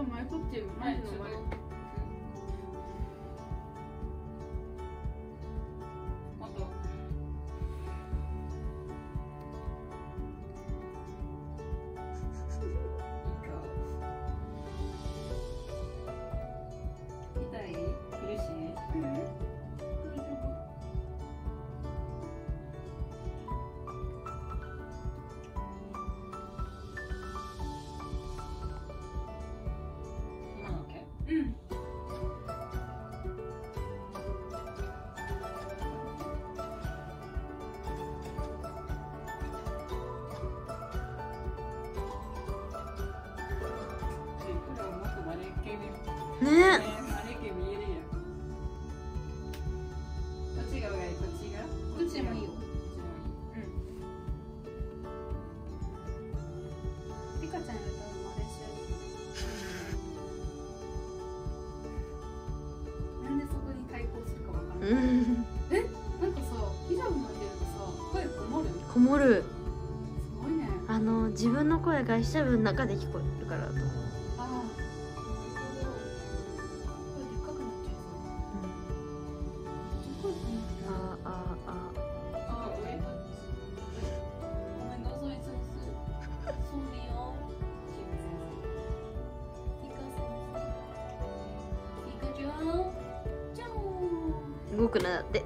ゃあ前こっち前の前ね。こっち側がこっちもいいよカちゃん。なん。でそこに対抗するかわからうない、んなんかさヒジャブ巻いてるとさ声こもる？こもる。すごいね。あの自分の声が一部の中で聞こえるからと思う動くなだって。